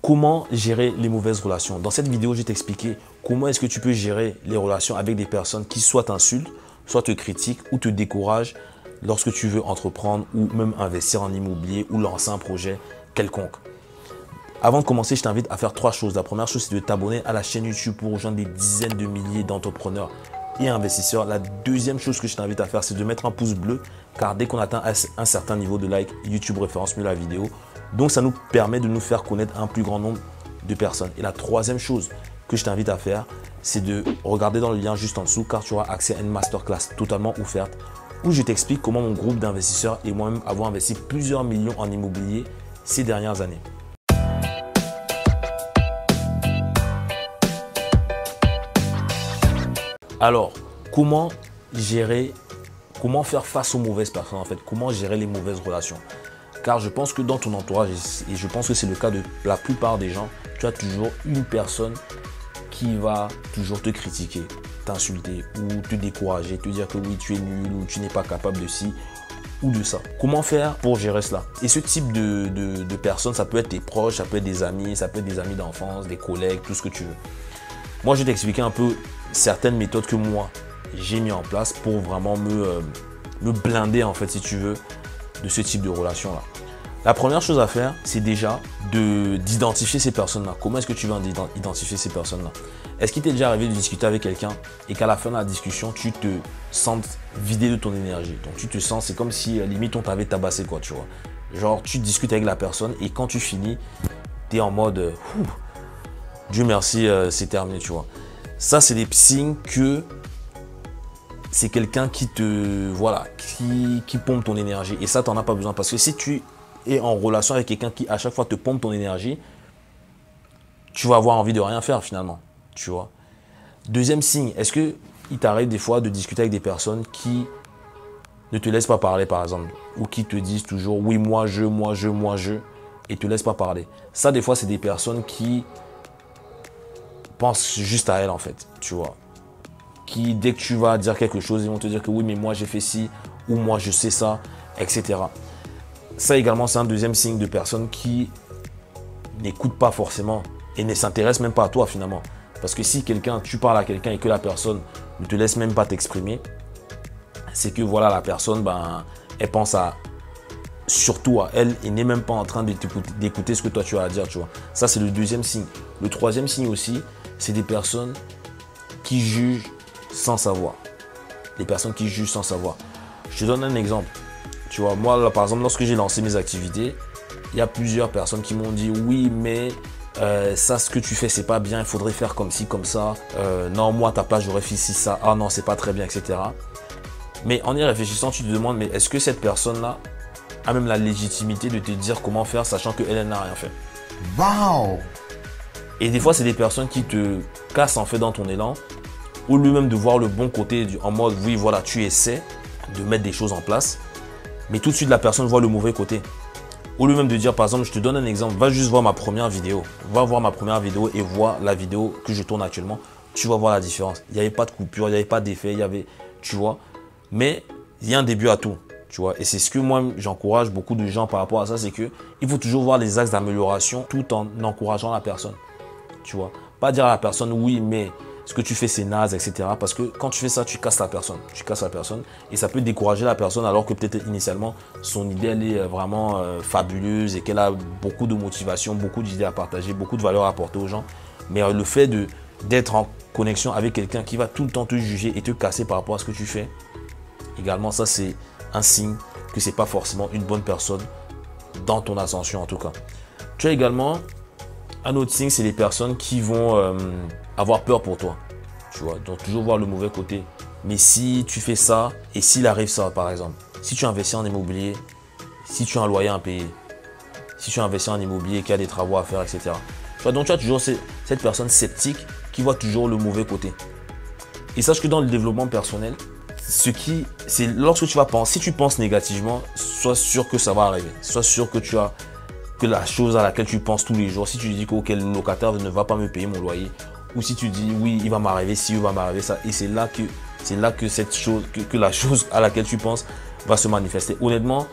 Comment gérer les mauvaises relations Dans cette vidéo, je vais t'expliquer comment est-ce que tu peux gérer les relations avec des personnes qui soit t'insultent, soit te critiquent ou te découragent lorsque tu veux entreprendre ou même investir en immobilier ou lancer un projet quelconque. Avant de commencer, je t'invite à faire trois choses. La première chose, c'est de t'abonner à la chaîne YouTube pour rejoindre des dizaines de milliers d'entrepreneurs et investisseurs. La deuxième chose que je t'invite à faire, c'est de mettre un pouce bleu, car dès qu'on atteint un certain niveau de like, YouTube référence mieux la vidéo. Donc, ça nous permet de nous faire connaître un plus grand nombre de personnes. Et la troisième chose que je t'invite à faire, c'est de regarder dans le lien juste en dessous, car tu auras accès à une masterclass totalement offerte où je t'explique comment mon groupe d'investisseurs et moi-même avons investi plusieurs millions en immobilier ces dernières années. Alors, comment gérer, comment faire face aux mauvaises personnes en fait? Comment gérer les mauvaises relations? Car je pense que dans ton entourage, et je pense que c'est le cas de la plupart des gens, tu as toujours une personne qui va toujours te critiquer, t'insulter ou te décourager, te dire que oui, tu es nul ou tu n'es pas capable de ci ou de ça. Comment faire pour gérer cela? Et ce type de, de personnes, ça peut être tes proches, ça peut être des amis, ça peut être des amis d'enfance, des collègues, tout ce que tu veux. Moi, je vais t'expliquer un peu certaines méthodes que moi j'ai mis en place pour vraiment me, euh, me blinder en fait si tu veux de ce type de relation là. La première chose à faire, c'est déjà d'identifier ces personnes-là. Comment est-ce que tu vas identifier ces personnes-là? Est-ce qu'il t'est déjà arrivé de discuter avec quelqu'un et qu'à la fin de la discussion, tu te sens vidé de ton énergie? Donc tu te sens, c'est comme si limite on t'avait tabassé quoi, tu vois. Genre tu discutes avec la personne et quand tu finis, tu es en mode Dieu merci, euh, c'est terminé, tu vois. Ça, c'est des signes que c'est quelqu'un qui te, voilà, qui, qui pompe ton énergie. Et ça, tu n'en as pas besoin. Parce que si tu es en relation avec quelqu'un qui, à chaque fois, te pompe ton énergie, tu vas avoir envie de rien faire finalement. Tu vois. Deuxième signe, est-ce que il t'arrive des fois de discuter avec des personnes qui ne te laissent pas parler, par exemple, ou qui te disent toujours oui, moi, je, moi, je, moi, je, et te laissent pas parler? Ça, des fois, c'est des personnes qui pense juste à elle en fait, tu vois. Qui, dès que tu vas dire quelque chose, ils vont te dire que oui, mais moi j'ai fait ci, ou moi je sais ça, etc. Ça également, c'est un deuxième signe de personne qui n'écoute pas forcément et ne s'intéresse même pas à toi finalement. Parce que si quelqu'un, tu parles à quelqu'un et que la personne ne te laisse même pas t'exprimer, c'est que voilà, la personne, ben, elle pense à surtout à elle et n'est même pas en train d'écouter ce que toi tu as à dire, tu vois. Ça, c'est le deuxième signe. Le troisième signe aussi, c'est des personnes qui jugent sans savoir. Des personnes qui jugent sans savoir. Je te donne un exemple. Tu vois, moi, par exemple, lorsque j'ai lancé mes activités, il y a plusieurs personnes qui m'ont dit oui, mais euh, ça, ce que tu fais, c'est pas bien, il faudrait faire comme ci, comme ça. Euh, non, moi, à ta place, j'aurais fait ci, ça. Ah non, c'est pas très bien, etc. Mais en y réfléchissant, tu te demandes, mais est-ce que cette personne-là a même la légitimité de te dire comment faire, sachant qu'elle, elle, n'a rien fait? Waouh et des fois, c'est des personnes qui te cassent en fait dans ton élan, ou lui-même de voir le bon côté en mode, oui, voilà, tu essaies de mettre des choses en place, mais tout de suite, la personne voit le mauvais côté. Ou lui-même de dire, par exemple, je te donne un exemple, va juste voir ma première vidéo. Va voir ma première vidéo et vois la vidéo que je tourne actuellement. Tu vas voir la différence. Il n'y avait pas de coupure, il n'y avait pas d'effet, il y avait, tu vois. Mais il y a un début à tout. Tu vois, et c'est ce que moi j'encourage beaucoup de gens par rapport à ça, c'est que il faut toujours voir les axes d'amélioration tout en encourageant la personne tu vois. Pas dire à la personne oui, mais ce que tu fais c'est naze, etc. Parce que quand tu fais ça, tu casses la personne. Tu casses la personne et ça peut décourager la personne alors que peut-être initialement son idée elle est euh, vraiment euh, fabuleuse et qu'elle a beaucoup de motivation, beaucoup d'idées à partager, beaucoup de valeurs à apporter aux gens. Mais euh, le fait d'être en connexion avec quelqu'un qui va tout le temps te juger et te casser par rapport à ce que tu fais, également ça c'est un signe que c'est pas forcément une bonne personne dans ton ascension en tout cas. Tu as également un autre signe, c'est les personnes qui vont euh, avoir peur pour toi. Tu vois, donc toujours voir le mauvais côté. Mais si tu fais ça, et s'il arrive ça, par exemple, si tu investis en immobilier, si tu as un loyer à payer, si tu investis en immobilier, qu'il y a des travaux à faire, etc. Tu vois, donc tu as toujours cette personne sceptique qui voit toujours le mauvais côté. Et sache que dans le développement personnel, ce qui, c'est lorsque tu vas penser, si tu penses négativement, sois sûr que ça va arriver. Sois sûr que tu as que la chose à laquelle tu penses tous les jours. Si tu dis que le locataire ne va pas me payer mon loyer, ou si tu dis oui, il va m'arriver si il va m'arriver ça, et c'est là que c'est là que cette chose, que, la chose à laquelle tu penses va se manifester. Honnêtement,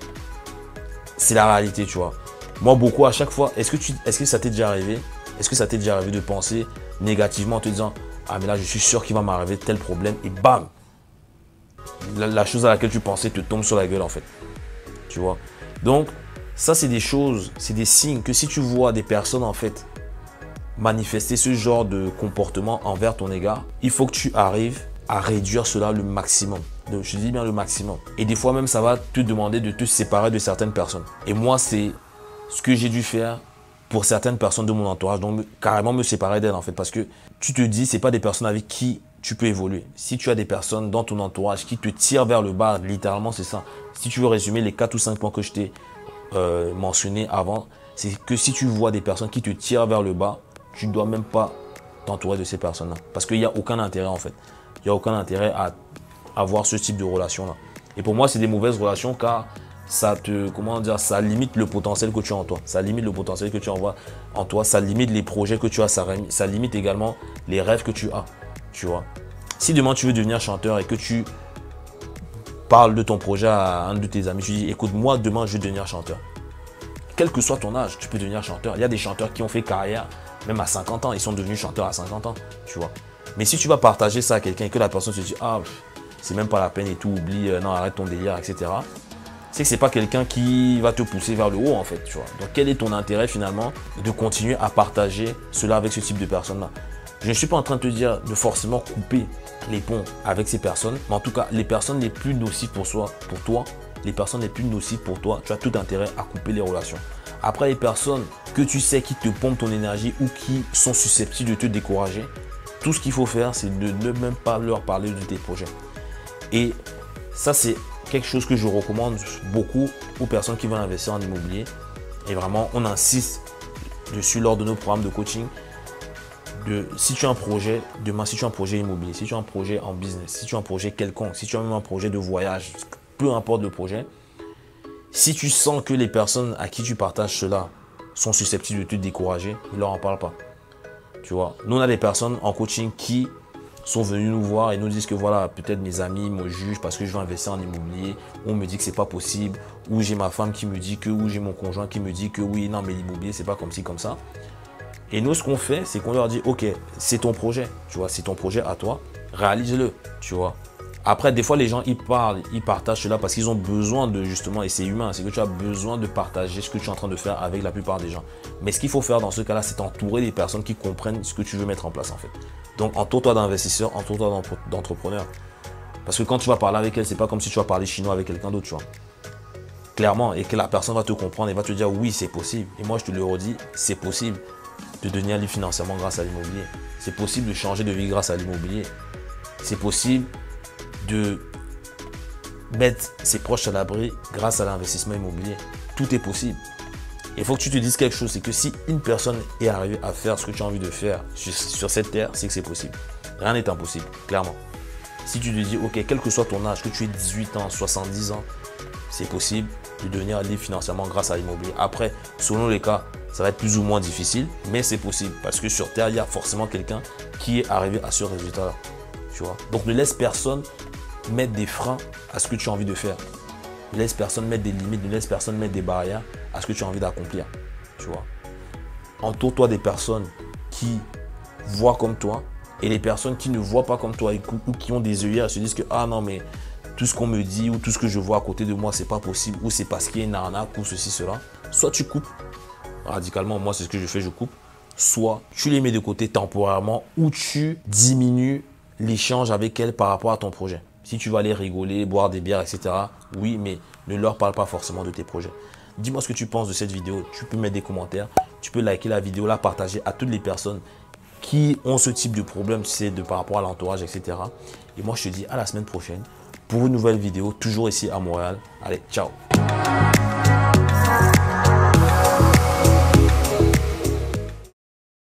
c'est la réalité, tu vois. Moi, beaucoup à chaque fois, est-ce que, tu, est-ce que ça t'est déjà arrivé Est-ce que ça t'est déjà arrivé de penser négativement en te disant Ah, mais là, je suis sûr qu'il va m'arriver tel problème et bam la, chose à laquelle tu pensais te tombe sur la gueule en fait. Tu vois? Donc, ça, c'est des choses, c'est des signes que si tu vois des personnes en fait manifester ce genre de comportement envers ton égard, il faut que tu arrives à réduire cela le maximum. Je dis bien le maximum. Et des fois même, ça va te demander de te séparer de certaines personnes. Et moi, c'est ce que j'ai dû faire pour certaines personnes de mon entourage. Donc, carrément me séparer d'elles, en fait. Parce que tu te dis, c'est pas des personnes avec qui tu peux évoluer. Si tu as des personnes dans ton entourage qui te tirent vers le bas, littéralement, c'est ça. Si tu veux résumer les 4 ou 5 points que je t'ai euh, mentionnés avant, c'est que si tu vois des personnes qui te tirent vers le bas, tu ne dois même pas t'entourer de ces personnes-là. Parce qu'il n'y a aucun intérêt, en fait. Il n'y a aucun intérêt à avoir ce type de relation-là. Et pour moi, c'est des mauvaises relations car ça te, comment dire, ça limite le potentiel que tu as en toi. Ça limite le potentiel que tu envoies en toi. Ça limite les projets que tu as. Ça, ça limite également les rêves que tu as. Tu vois. Si demain tu veux devenir chanteur et que tu parles de ton projet à un de tes amis, tu dis, écoute, moi demain je vais devenir chanteur. Quel que soit ton âge, tu peux devenir chanteur. Il y a des chanteurs qui ont fait carrière, même à 50 ans, ils sont devenus chanteurs à 50 ans. Tu vois. Mais si tu vas partager ça à quelqu'un et que la personne se dit, ah, c'est même pas la peine et tout, oublie, euh, non, arrête ton délire, etc. C'est que c'est pas quelqu'un qui va te pousser vers le haut en fait, tu vois. Donc quel est ton intérêt finalement de continuer à partager cela avec ce type de personnes-là Je ne suis pas en train de te dire de forcément couper les ponts avec ces personnes, mais en tout cas, les personnes les plus nocives pour, toi, les personnes les plus nocives pour toi, tu as tout intérêt à couper les relations. Après, les personnes que tu sais qui te pompent ton énergie ou qui sont susceptibles de te décourager, tout ce qu'il faut faire, c'est de ne même pas leur parler de tes projets. Et ça, c'est quelque chose que je recommande beaucoup aux personnes qui veulent investir en immobilier. Et vraiment, on insiste dessus lors de nos programmes de coaching. Si tu as un projet, demain, si tu as un projet immobilier, si tu as un projet en business, si tu as un projet quelconque, si tu as même un projet de voyage, peu importe le projet, si tu sens que les personnes à qui tu partages cela sont susceptibles de te décourager, ne leur en parle pas. Tu vois, nous on a des personnes en coaching qui sont venus nous voir et nous disent que voilà, peut-être mes amis me jugent parce que je veux investir en immobilier, on me dit que c'est pas possible, ou j'ai ma femme qui me dit que, ou j'ai mon conjoint qui me dit que oui, non, mais l'immobilier, c'est pas comme ci, comme ça. Et nous, ce qu'on fait, c'est qu'on leur dit, ok, c'est ton projet, tu vois, c'est ton projet à toi, réalise-le, tu vois. Après, des fois, les gens, ils parlent, ils partagent cela parce qu'ils ont besoin de, justement, et c'est humain, c'est que tu as besoin de partager ce que tu es en train de faire avec la plupart des gens. Mais ce qu'il faut faire dans ce cas-là, c'est t'entourer des personnes qui comprennent ce que tu veux mettre en place, en fait. Donc, entoure-toi d'investisseurs, entoure-toi d'entrepreneurs. Parce que quand tu vas parler avec elle, c'est pas comme si tu vas parler chinois avec quelqu'un d'autre, tu vois. Clairement, et que la personne va te comprendre et va te dire oui, c'est possible. Et moi, je te le redis, c'est possible de devenir libre financièrement grâce à l'immobilier. C'est possible de changer de vie grâce à l'immobilier. C'est possible de mettre ses proches à l'abri grâce à l'investissement immobilier. Tout est possible. Il faut que tu te dises quelque chose, c'est que si une personne est arrivée à faire ce que tu as envie de faire sur, cette terre, c'est que c'est possible. Rien n'est impossible, clairement. Si tu te dis, ok, quel que soit ton âge, que tu aies 18 ans, 70 ans, c'est possible de devenir libre financièrement grâce à l'immobilier. Après, selon les cas, ça va être plus ou moins difficile, mais c'est possible parce que sur Terre, il y a forcément quelqu'un qui est arrivé à ce résultat-là. Tu vois? Donc ne laisse personne mettre des freins à ce que tu as envie de faire. Ne laisse personne mettre des limites, ne laisse personne mettre des barrières à ce que tu as envie d'accomplir. Tu vois? Entoure-toi des personnes qui voient comme toi et les personnes qui ne voient pas comme toi ou qui ont des œillères se disent que ah non mais tout ce qu'on me dit ou tout ce que je vois à côté de moi c'est pas possible ou c'est parce qu'il y a une arnaque ou ceci cela. Soit tu coupes radicalement, moi c'est ce que je fais, je coupe. Soit tu les mets de côté temporairement ou tu diminues l'échange avec elles par rapport à ton projet. Si tu vas aller rigoler, boire des bières, etc., oui, mais ne leur parle pas forcément de tes projets. Dis-moi ce que tu penses de cette vidéo. Tu peux mettre des commentaires, tu peux liker la vidéo, la partager à toutes les personnes qui ont ce type de problème, tu sais, de par rapport à l'entourage, etc. Et moi, je te dis à la semaine prochaine pour une nouvelle vidéo, toujours ici à Montréal. Allez, ciao